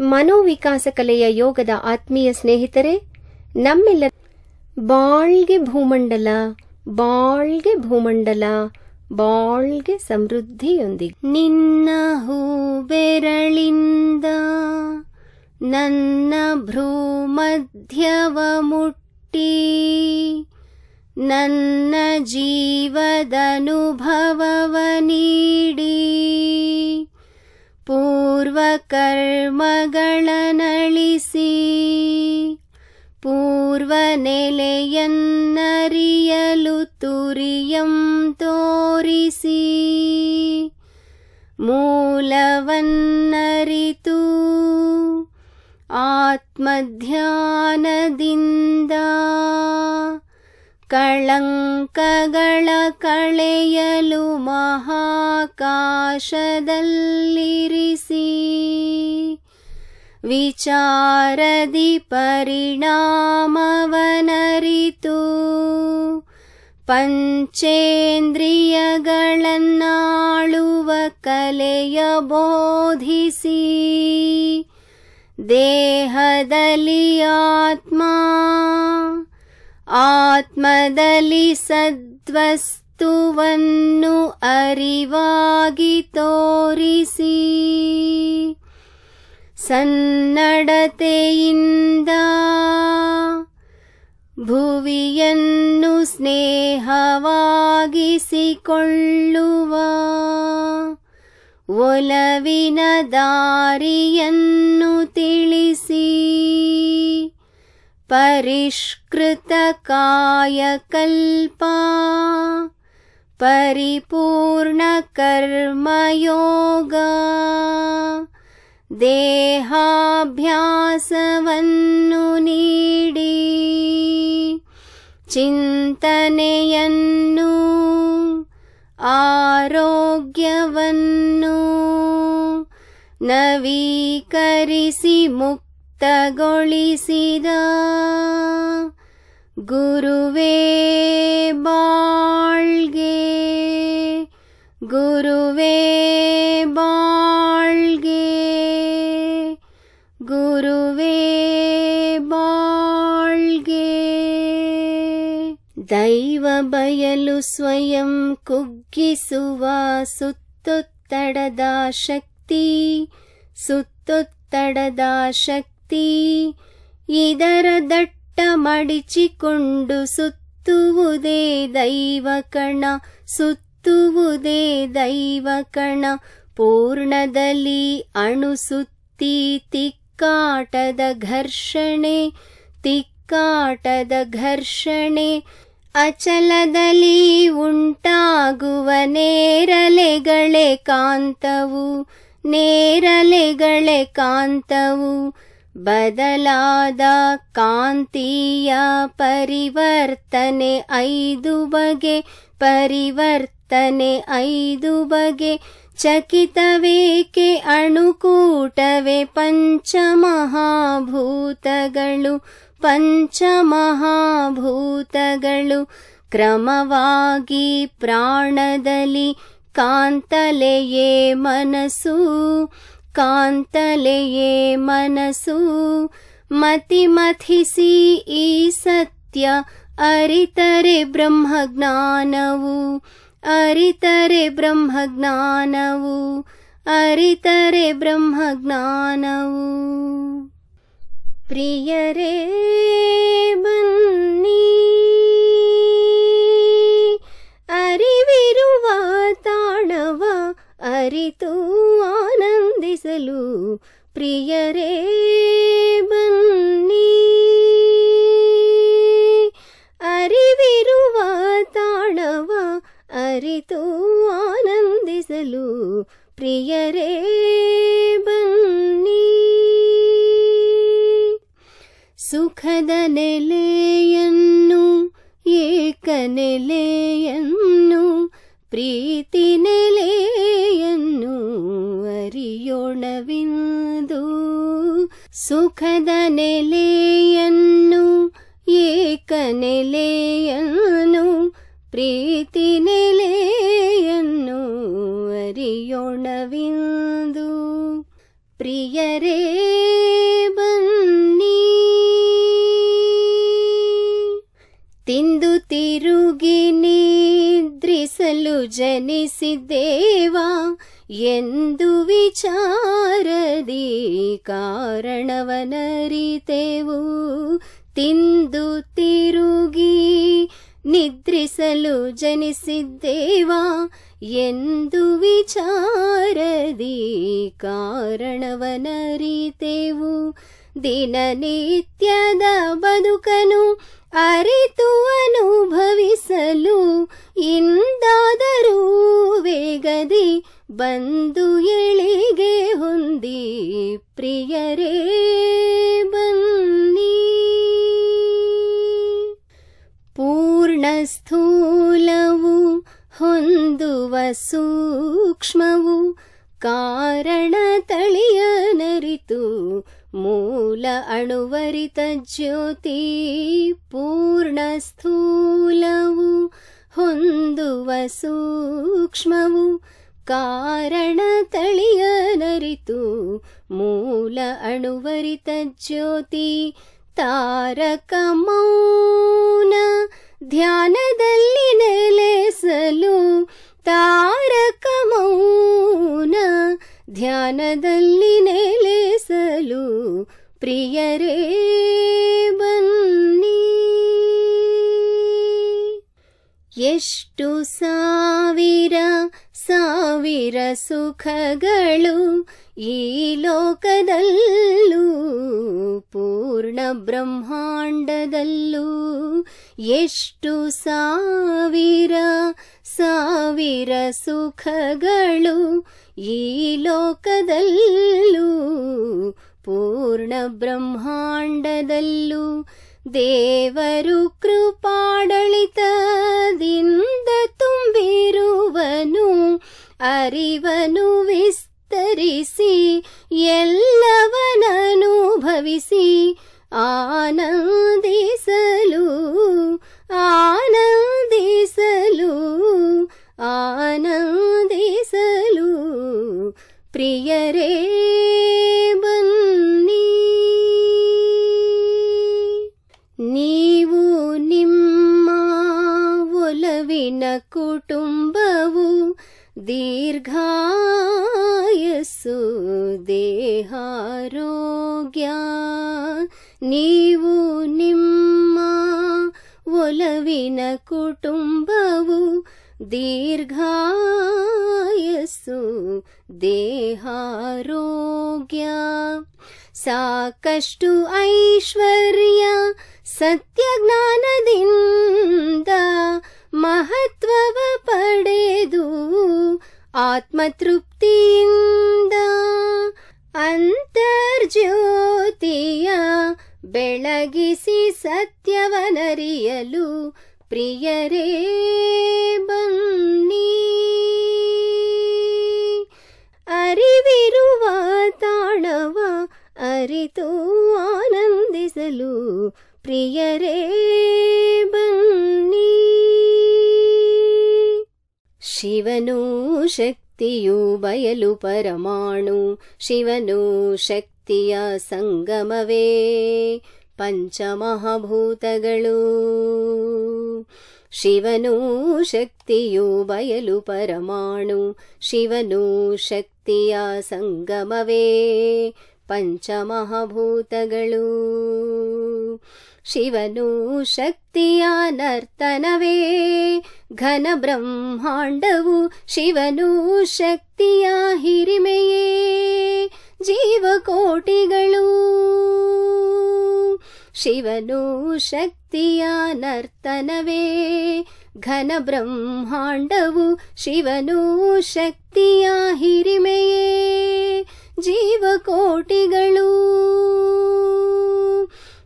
ಮನೋವಿಕಾಸ ಕಲೆಯ ಯೋಗದ ಆತ್ಮೀಯ ಸ್ನೇಹಿತರೆ ನಮ್ಮೆಲ್ಲ ಬಾಳ್ಗೆ ಭೂಮಂಡಲ ಬಾಳ್ಗೆ ಭೂಮಂಡಲ, ಬಾಳ್ಗೆ ಸಮೃದ್ಧಿಯೊಂದಿಗೆ. ನಿನ್ನ ಹೂ ಬೆರಳಿಂದ ನನ್ನ ಭ್ರೂಮಧ್ಯವ ಮುಟ್ಟಿ. ನನ್ನ ಜೀವದನುಭವವ ನೀಡಿ ಪೂರ್ವಕರ್ಮಗಳನಳಿಸಿ. ಪೂರ್ವ ನೆಲೆಯನ್ನರಿಯಲು ತುರಿಯಂ ತೋರಿಸಿ. ಮೂಲವನ್ನರಿತು. ಆತ್ಮಧ್ಯಾನದಿಂದ ಕಳಂಕಗಳ ಕಳೆಯಲು ಮಹಾಕಾಶದಲ್ಲಿರಿಸಿ. ವಿಚಾರದಿ ಪರಿಣಾಮವನರಿತು. ಪಂಚೇಂದ್ರಿಯಗಳನ್ನಾಳುವ ಕಲೆಯ ಬೋಧಿಸಿ. ದೇಹದಲ್ಲಿ ಆತ್ಮ ಆತ್ಮದಲ್ಲಿ ಸದ್ವಸ್ತುವನ್ನು ಅರಿವಾಗಿ ತೋರಿಸಿ. ಸನ್ನಡತೆಯಿಂದ ಭುವಿಯನ್ನು ಸ್ನೇಹವಾಗಿಸಿಕೊಳ್ಳುವ ಒಲವಿನ ದಾರಿಯನ್ನು ತಿಳಿಸಿ. परिष्कृतकायकल्पा परिपूर्णकर्मयोगा देहाभ्यासवन्नु चिन्तनयन्नु आरोग्यवन्नु नवीकरिसि मुक् ಮುಕ್ತಗೊಳಿಸಿದ ಗುರುವೇ ಬಾಳ್ಗೆ ಗುರುವೇ ಬಾಳ್ಗೆ ಗುರುವೇ ಬಾಳ್ಗೆ. ದೈವ ಬಯಲು ಸ್ವಯಂ ಕುಗ್ಗಿಸುವ ಸುತ್ತೊತ್ತಡದ ಶಕ್ತಿ ಸುತ್ತೊತ್ತಡದ ಶಕ್ತಿ ಇದರ ದಟ್ಟ ಮಡಿಚಿಕೊಂಡು ಸುತ್ತುವುದೇ ದೈವ ಕಣ, ಸುತ್ತುವುದೇ ದೈವ ಕಣ. ಪೂರ್ಣದಲ್ಲಿ ಅಣುಸುತ್ತಿ ತಿಕ್ಕಾಟದ ಘರ್ಷಣೆ ತಿಕ್ಕಾಟದ ಘರ್ಷಣೆ. ಅಚಲದಲ್ಲಿ ಉಂಟಾಗುವ ನೇರಲೆಗಳೇ ಕಾಂತವು ನೇರಲೆಗಳೇ ಕಾಂತವು. ಬದಲಾದ ಕಾಂತೀಯ ಪರಿವರ್ತನೆ ಐದು ಬಗೆ, ಪರಿವರ್ತನೆ ಐದು ಬಗೆ, ಚಕಿತವೇಕೆ ಅಣುಕೂಟವೇ ಪಂಚಮಹಾಭೂತಗಳು ಪಂಚಮಹಾಭೂತಗಳು, ಕ್ರಮವಾಗಿ ಪ್ರಾಣದಲ್ಲಿ ಕಾಂತಲೆಯೇ ಮನಸ್ಸು. कान्तलये मनसु मतिमथिसि सत्य अरितरे ब्रह्मज्ञानवु अरितरे ब्रह्मज्ञानवु अरितरे ब्रह्मज्ञानवु। प्रियरे बन्नी अरिविरुवा अरिविडव ಅರಿತು ಆನಂದಿಸಲು ಪ್ರಿಯರೇ ಬನ್ನಿ. ಅರಿವಿರುವ ತಾಣವ ಅರಿತು ಆನಂದಿಸಲು ಪ್ರಿಯರೇ ಬನ್ನಿ. ಸುಖದ ನೆಲೆಯನ್ನು ಏಕ ನೆಲೆಯನ್ನು ಪ್ರೀತಿ ನೆಲೆಯನ್ನು ಅರಿಯೋಣವಿಂದು ಸುಖದ ನೆಲೆಯನ್ನು ಏಕ ನೆಲೆಯನ್ನು ಪ್ರೀತಿ ಜನಿಸಿದ್ದೇವಾ ಎಂದು ವಿಚಾರದಿ ಕಾರಣವನರಿತೆವು. ತಿಂದು ತಿರುಗಿ ನಿದ್ರಿಸಲು ಜನಿಸಿದ್ದೇವಾ ಎಂದು ವಿಚಾರದಿ ಕಾರಣವನರಿತೆವು. ದಿನನಿತ್ಯದ ಬದುಕನು ಅರಿತು ಅನುಭವಿಸಲು ಇಂದಾದರೂ ವೇಗದಿ ಬಂದು ಎಳಿಗೆ ಹೊಂದಿ ಪ್ರಿಯರೇ ಬನ್ನಿ. ಪೂರ್ಣ ಸ್ಥೂಲವು ಹೊಂದುವ ಸೂಕ್ಷ್ಮವು ಕಾರಣ ತಳಿಯನರಿತು ಮೂಲ ಅಣುವರಿತ ಜ್ಯೋತಿ ಪೂರ್ಣ ಸ್ಥೂಲವು ಹೊಂದುವ ಸೂಕ್ಷ್ಮವು ಕಾರಣ ತಳಿಯನರಿತು ಮೂಲ ಅಣುವರಿತ ಜ್ಯೋತಿ ತಾರಕ ಮೌನ ಧ್ಯಾನದಲ್ಲಿ ನೆಲೆಸಲು ತಾರಕ ಮೌನ ಧ್ಯಾನದಲ್ಲಿ ನೆಲೆಸಲು ಪ್ರಿಯರೇ ಬನ್ನಿ. ಎಷ್ಟು ಸಾವಿರ ಸಾವಿರ ಸುಖಗಳು ಈ ಲೋಕದಲ್ಲೂ ಪೂರ್ಣ ಬ್ರಹ್ಮಾಂಡದಲ್ಲೂ ಎಷ್ಟು ಸಾವಿರ ಸಾವಿರ ಸುಖಗಳು ಈ ಲೋಕದಲ್ಲೂ, ಪೂರ್ಣ ಬ್ರಹ್ಮಾಂಡದಲ್ಲೂ. ದೇವರು ಕೃಪಾಡಳಿತದಿಂದ ತುಂಬಿರುವನು, ಅರಿವನು ವಿಸ್ತರಿಸಿ ಎಲ್ಲವನನುಭವಿಸಿ ಆನಂದಿಸಲು ಆನಂದಿಸಲು ಆನಂದಿಸಲು. ಪ್ರಿಯರೇ ಬನ್ನಿ. ನೀವು ನಿಮ್ಮ ಒಲವಿನ ಕುಟುಂಬವು ದೀರ್ಘಾಯಸ್ಸು ದೇಹಾರೋಗ್ಯ. ನೀವು ನಿಮ್ಮ ಒಲವಿನ ಕುಟುಂಬವು ದೀರ್ಘಾಯಸ್ಸು ದೇಹಾರೋಗ್ಯ ಸಾಕಷ್ಟು ಐಶ್ವರ್ಯ ಸತ್ಯಜ್ಞಾನದಿಂದ ಮಹತ್ವವ ಪಡೆದು ಆತ್ಮತೃಪ್ತಿಯಿಂದ ಅಂತರ್ಜ್ಯೋತಿಯ ಬೆಳಗಿಸಿ ಸತ್ಯವನರಿಯಲು ಪ್ರಿಯರೇ ಬನ್ನಿ. ಅರಿವಿರುವ ತಾಣವ ಅರಿತು ಆನಂದಿಸಲು ಪ್ರಿಯರೇ ಬನ್ನಿ. ಶಿವನು ಶಕ್ತಿಯು ಬಯಲು ಪರಮಾಣು ಶಿವನು ಶಕ್ತಿಯ ಸಂಗಮವೇ ಪಂಚಮಹಾಭೂತಗಳು ಶಿವನು ಶಕ್ತಿಯು ಬಯಲು ಪರಮಾಣು ಶಿವನು ಶಕ್ತಿಯ ಸಂಗಮವೇ ಪಂಚಮಹಾಭೂತಗಳು ಶಿವನು ಶಕ್ತಿಯ ನರ್ತನವೇ ಘನ ಬ್ರಹ್ಮಾಂಡವು ಶಿವನು ಶಕ್ತಿಯ ಹಿರಿಮೆಯೇ ಜೀವಕೋಟಿಗಳು ಶಿವನು ಶಕ್ತಿಯ ನರ್ತನವೇ ಘನ ಬ್ರಹ್ಮಾಂಡವು ಶಿವನು ಶಕ್ತಿಯ ಹಿರಿಮೆಯೇ ಜೀವಕೋಟಿಗಳು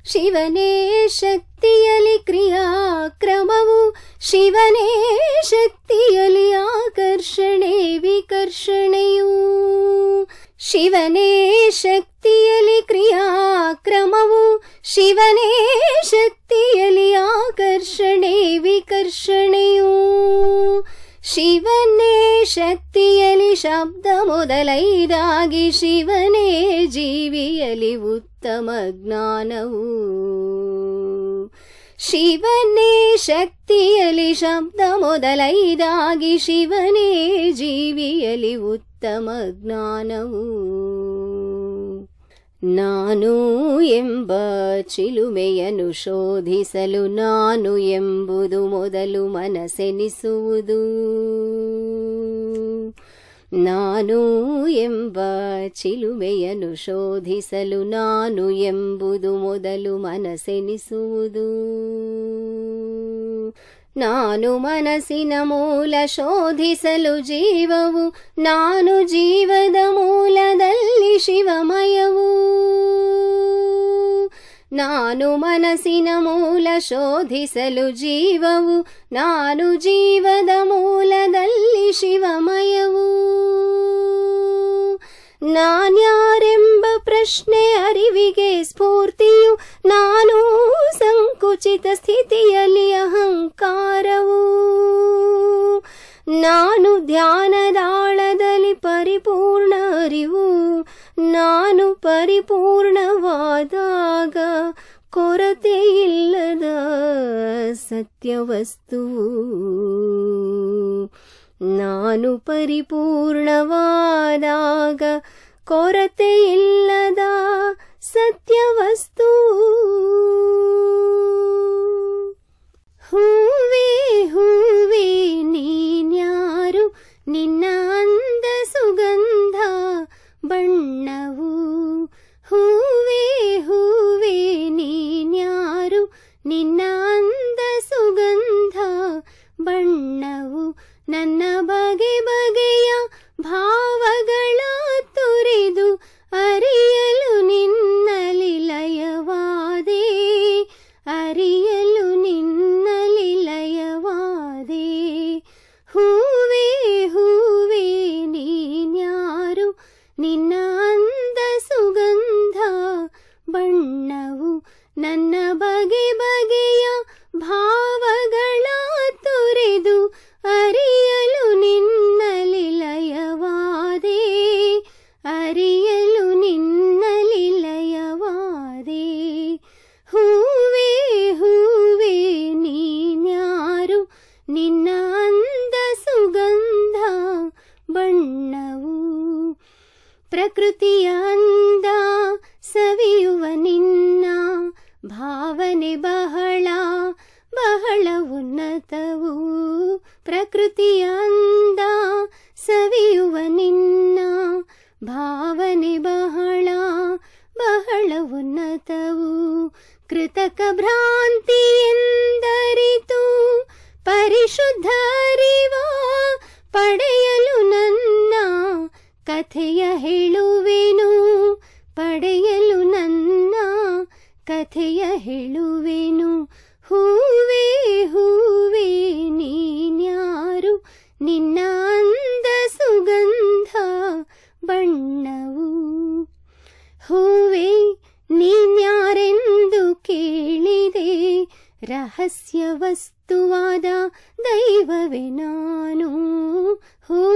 ಶಿವನೇ ಶಕ್ತಿಯಲಿ ಕ್ರಿಯಾಕ್ರಮವು ಶಿವನೇ ಶಕ್ತಿಯಲಿ ಆಕರ್ಷಣೆ ವಿಕರ್ಷಣೆಯು ಶಿವನೇ ಶಕ್ತಿಯಲಿ ಕ್ರಿಯಾಕ್ರಮವು ಶಿವನೇ ಶಕ್ತಿಯಲಿ ಆಕರ್ಷಣೆ ವಿಕರ್ಷಣೆಯು ಶಿವನೇ ಶಕ್ತಿಯಲಿ ಶಬ್ದ ಮೊದಲೈದಾಗಿ ಶಿವನೇ ಜೀವಿಯಲಿ ಉತ್ತಮ ಜ್ಞಾನವು. ಶಿವನೇ ಶಕ್ತಿಯಲಿ ಶಬ್ದ ಮೊದಲೈದಾಗಿ ಶಿವನೇ ಜೀವಿಯಲಿ ಉತ್ತಮ ಜ್ಞಾನವು. ನಾನು ಎಂಬ ಚಿಲುಮೆಯನ್ನು ಶೋಧಿಸಲು ನಾನು ಎಂಬುದು ಮೊದಲು ಮನಸ್ಸೆನಿಸುವುದು. ನಾನು ಎಂಬ ಚಿಲುಮೆಯನ್ನು ಶೋಧಿಸಲು ನಾನು ಎಂಬುದು ಮೊದಲು ಮನಸ್ಸೆನಿಸುವುದು. ನಾನು ಮನಸ್ಸಿನ ಮೂಲ ಶೋಧಿಸಲು ಜೀವವು, ನಾನು ಜೀವದ ಮೂಲದಲ್ಲಿ ನಾನು ಮನಸ್ಸಿನ ಮೂಲ ಶೋಧಿಸಲು ಜೀವವು, ನಾನು ಜೀವದ ಮೂಲದಲ್ಲಿ ಶಿವಮಯವು. ನಾನ್ಯಾರೆಂಬ ಪ್ರಶ್ನೆ ಅರಿವಿಗೆ ಸ್ಫೂರ್ತಿಯು, ನಾನು ಸಂಕುಚಿತ ಸ್ಥಿತಿಯಲ್ಲಿ ಅಹಂಕಾರವು. ನಾನು ಧ್ಯಾನದಾಳದಲ್ಲಿ ಪರಿಪೂರ್ಣ ಅರಿವು ನಾನು ಪರಿಪೂರ್ಣವಾದಾಗ ಕೊರತೆ ಇಲ್ಲದ ಸತ್ಯವಸ್ತು ನಾನು ಪರಿಪೂರ್ಣವಾದಾಗ ಕೊರತೆ ಇಲ್ಲದ ಸತ್ಯವಸ್ತು ಹೂವೇ ಹೂವೇ ನೀನ್ಯಾರು ನಿನ್ನ ಅಂದ ಸುಗಂಧ ಬಣ್ಣವು ಪ್ರಕೃತಿಯ ಅಂದ ಸವಿಯುವ ನಿನ್ನ ಭಾವನೆ ಬಹಳ ಬಹಳ ಉನ್ನತವು ಪ್ರಕೃತಿಯ ಅಂದ ಸವಿಯುವ ನಿನ್ನ ಭಾವನೆ ಬಹಳ ಬಹಳ ಉನ್ನತವು ಕೃತಕ ಭ್ರಾಂತಿ ಎಂದರಿತು ಪರಿಶುದ್ಧ ಅರಿವ ಪಡೆಯಲು ನನ್ನ ಕಥೆಯ ಹೇಳುವೆನು. ಪಡೆಯಲು ನನ್ನ ಕಥೆಯ ಹೇಳುವೆನು. ಹೂವೇ ಹೂವೇ, ನೀನ್ಯಾರು? ನಿನ್ನ ಅಂದ ಸುಗಂಧ ಬಣ್ಣವು. ಹೂವೇ, ನೀನ್ಯಾರೆಂದು ಕೇಳಿದೆ. रहस्यवस्तुवादा दैवविनानु। हो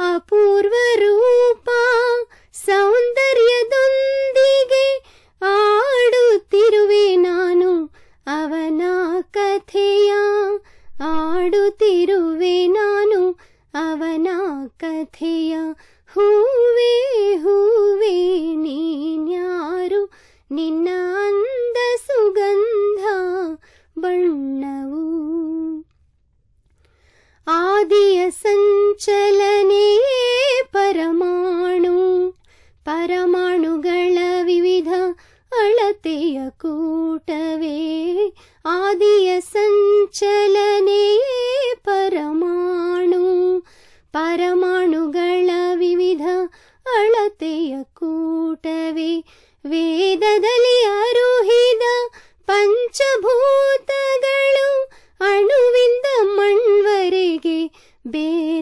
అపూర్వ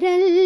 நிழல்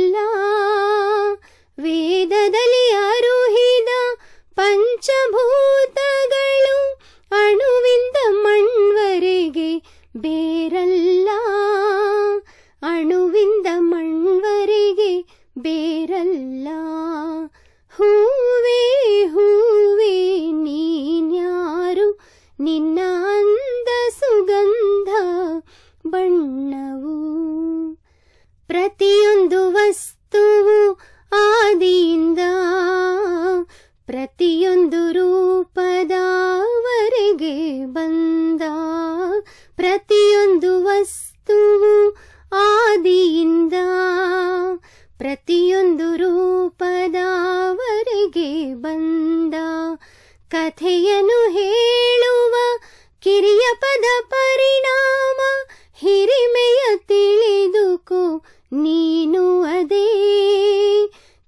ನೀನು ಅದೇ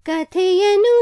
ಕಥೆಯನ್ನು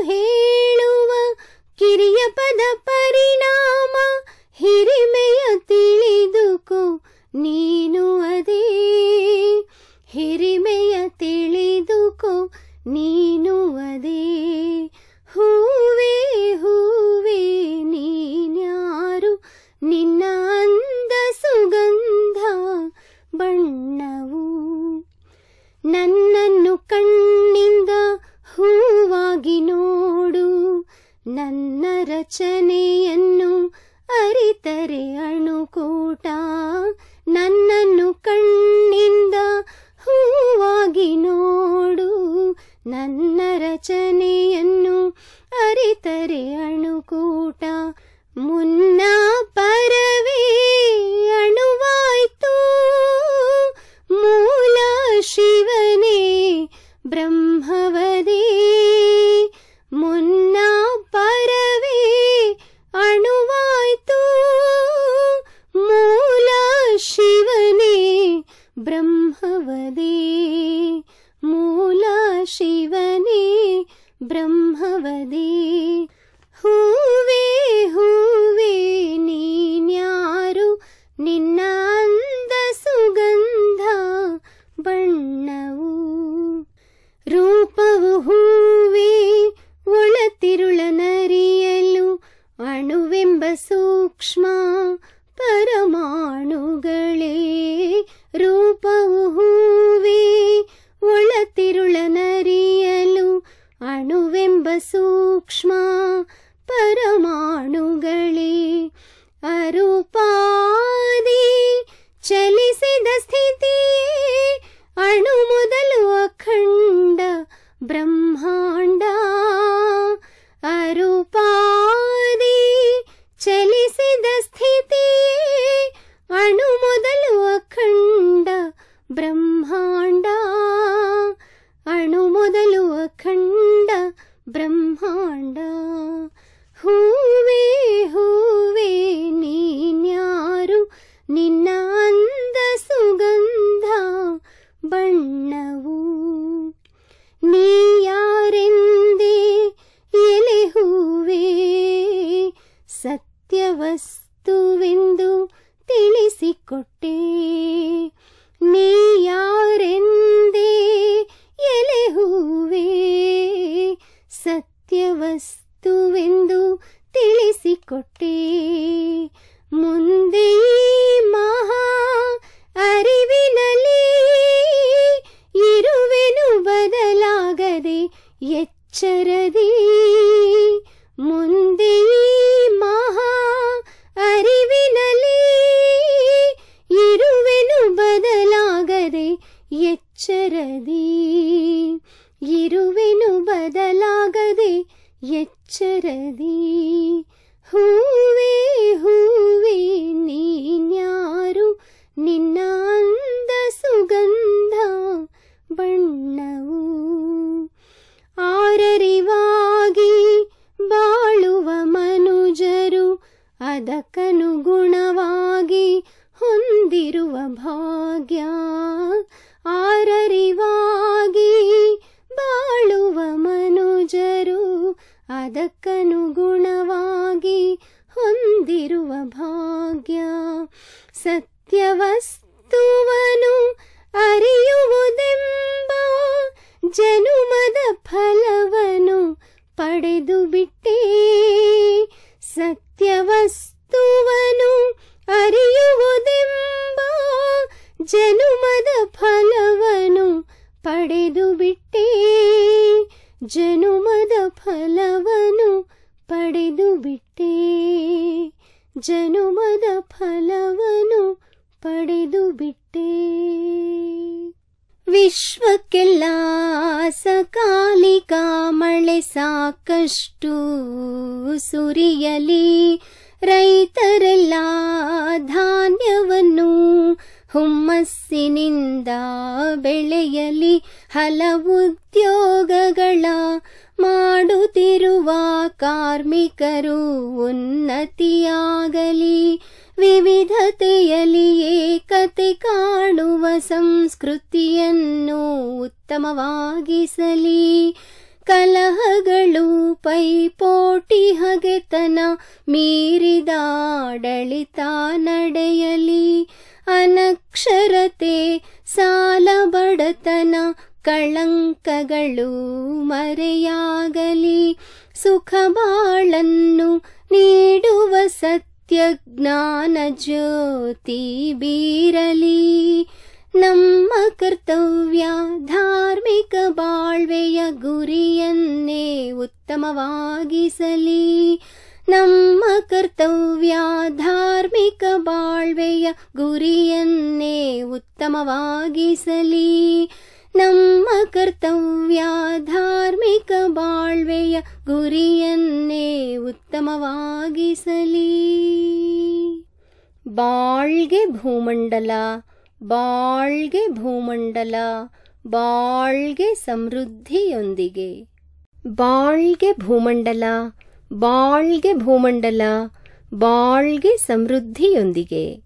ಸತ್ಯವಸ್ತುವನು ಅರಿಯುವುದೆಂಬ ಜನುಮದ ಫಲವನು ಪಡೆದು ಬಿಟ್ಟೆ ಸತ್ಯವಸ್ತುವನು ಅರಿಯುವುದೆಂಬ ಜನುಮದ ಫಲವನು ಪಡೆದು ಬಿಟ್ಟೇ ಜನುಮದ ಫಲವನು ಪಡೆದು ಬಿಟ್ಟೇ ಜನುಮದ ಫಲವನು ಪಡೆದು ಬಿಟ್ಟೆ. ವಿಶ್ವಕ್ಕೆಲ್ಲ ಸಕಾಲಿಕ ಮಳೆ ಸಾಕಷ್ಟು ಸುರಿಯಲಿ. ರೈತರೆಲ್ಲ ಧಾನ್ಯವನ್ನು ಹುಮ್ಮಸ್ಸಿನಿಂದ ಬೆಳೆಯಲಿ. ಹಲವು ಉದ್ಯೋಗಗಳ ಮಾಡುತ್ತಿರುವ ಕಾರ್ಮಿಕರು ಉನ್ನತಿಯಾಗಲಿ. ವಿವಿಧತೆಯಲ್ಲಿ ಉತ್ತಮವಾಗಿಸಲಿ. ಕಲಹಗಳು ಪೈಪೋಟಿ ಹಗೆತನ ಮೀರಿದಾಡಳಿತ ನಡೆಯಲಿ. ಅನಕ್ಷರತೆ ಸಾಲ ಬಡತನ ಕಳಂಕಗಳು ಮರೆಯಾಗಲಿ. ಸುಖ ಬಾಳನ್ನು ನೀಡುವ ಸತ್ಯ ಜ್ಞಾನ ಜ್ಯೋತಿ ಬೀರಲಿ. ನಮ್ಮ ಕರ್ತವ್ಯ ಧಾರ್ಮಿಕ ಬಾಳ್ವೆಯ ಗುರಿಯನ್ನೇ ಉತ್ತಮವಾಗಿಸಲಿ. ನಮ್ಮ ಕರ್ತವ್ಯ ಧಾರ್ಮಿಕ ಬಾಳ್ವೆಯ ಗುರಿಯನ್ನೇ ಉತ್ತಮವಾಗಿಸಲಿ. ನಮ್ಮ ಕರ್ತವ್ಯ ಧಾರ್ಮಿಕ ಬಾಳ್ವೆಯ ಗುರಿಯನ್ನೇ ಉತ್ತಮವಾಗಿಸಲಿ. ಬಾಳ್ಗೆ ಭೂಮಂಡಲ ಬಾಳ್ಗೆ ಭೂಮಂಡಲ, ಬಾಳ್ಗೆ ಸಮೃದ್ಧಿಯೊಂದಿಗೆ. ಬಾಳ್ಗೆ ಭೂಮಂಡಲ ಬಾಳ್ಗೆ ಭೂಮಂಡಲ, ಬಾಳ್ಗೆ ಸಮೃದ್ಧಿಯೊಂದಿಗೆ.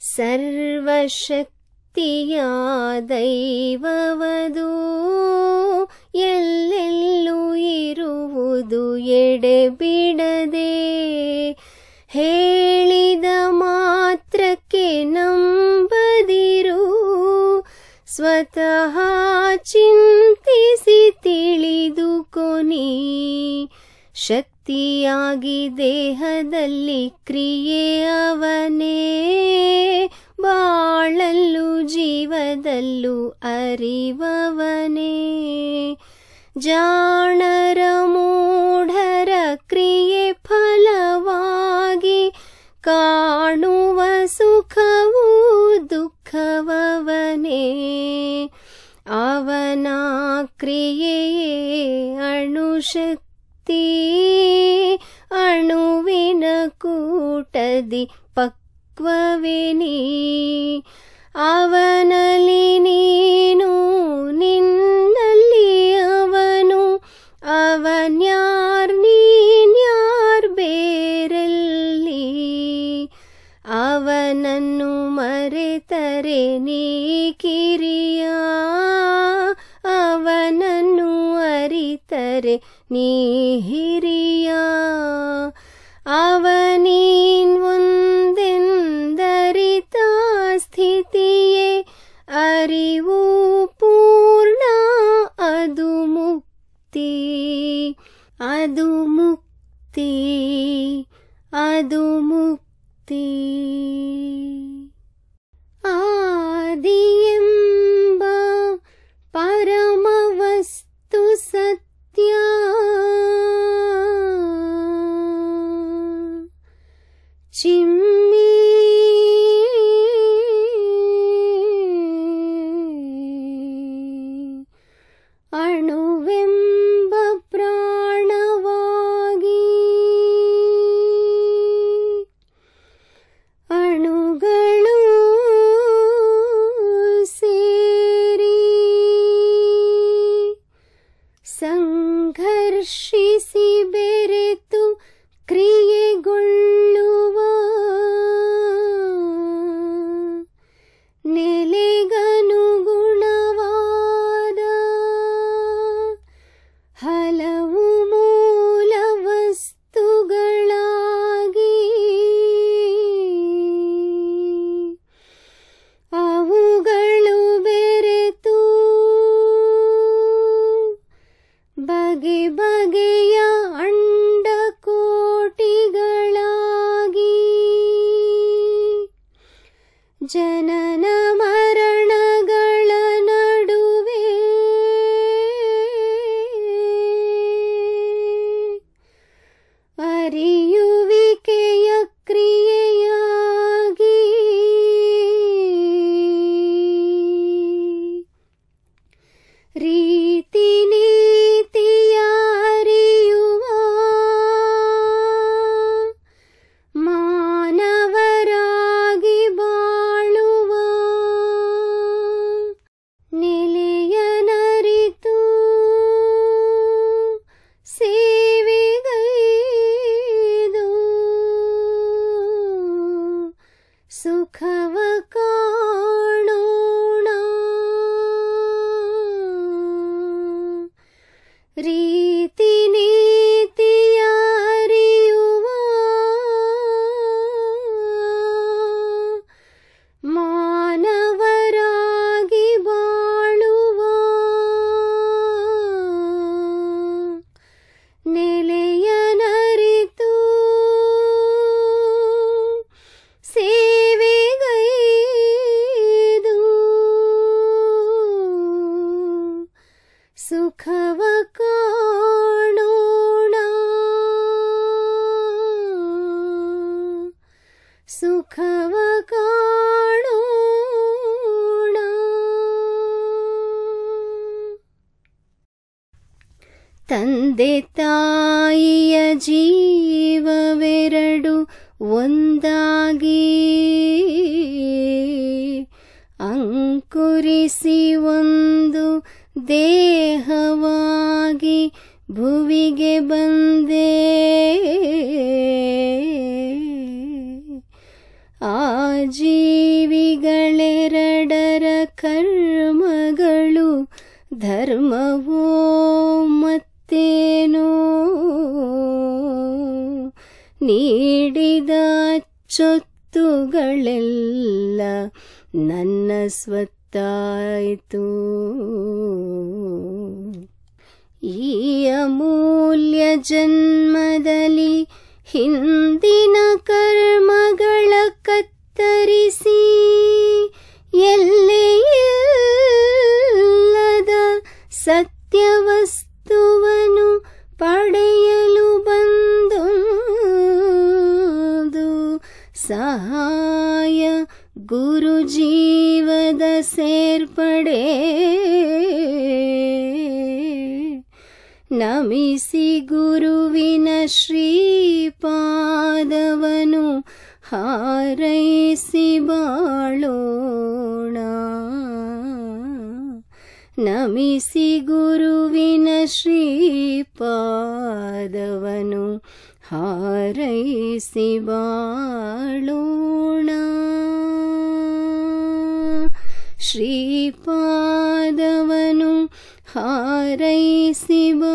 ಸರ್ವಶಕ್ತಿಯ ದೈವವದು ಎಲ್ಲೆಲ್ಲೂ ಇರುವುದು ಎಡೆಬಿಡದೆ. ಹೇಳಿದ ಮಾತ್ರಕ್ಕೆ ನಂಬದಿರು. ಸ್ವತಃ ಚಿಂತಿಸಿ ತಿಳಿದು ಕೊನಿ. ಶಕ್ತಿಯಾಗಿ ದೇಹದಲ್ಲಿ ಕ್ರಿಯೆ ಅವನೇ. ಬಾಳಲ್ಲೂ ಜೀವದಲ್ಲೂ ಅರಿವವನೇ. ಜಾಣರ ಮೂಢರ ಕ್ರಿಯೆ ಫಲವಾಗಿ ಕಾಣುವ ಸುಖವು ದುಃಖವವನೇ. ಅವನ ಕ್ರಿಯೆಯೇ ಅಣುಶಕ್ತಿ, ಅಣುವಿನ ಕೂಟದಿ ಪಕ್ವವಿನಿ. ಅವನಲಿ ನೀನು ಅರಿತರೆ ನೀ ಹಿರಿಯ ಅವನೀನ್ ಒಂದೆಂದರಿತ ಸ್ಥಿತಿಯೇ ಅರಿವು ಪೂರ್ಣ ಅದು ಮುಕ್ತಿ ಅದು ಮುಕ್ತಿ ಅದು ಮುಕ್ತಿ ತಾಯಿಯ ಜೀವವೆರಡು ಒಂದಾಗಿ ಅಂಕುರಿಸಿ ಒಂದು ದೇಹವಾಗಿ ಭುವಿಗೆ ಬಂದೆ. ಆ ಜೀವಿಗಳೆರಡರ ಕರ್ಮಗಳು ಧರ್ಮವೋ ಮತ್ತೇನೋ ನೀಡಿದ ಚೊತ್ತುಗಳೆಲ್ಲ ನನ್ನ ಸ್ವತ್ತಾಯಿತು. ಈ ಅಮೂಲ್ಯ ಜನ್ಮದಲ್ಲಿ ಹಿಂದಿನ ಕರ್ಮಗಳ ಕತ್ತರಿಸಿ ಎಲ್ಲೇ ಇಲ್ಲದ पडे। नमिसि गुरुविन श्रीपादवनु हारयि बालोणा नमिसि गुरुविन श्रीपादवनु हारयिबाळोणा श्रीपादवनु हारै शिवा